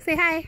Say hi.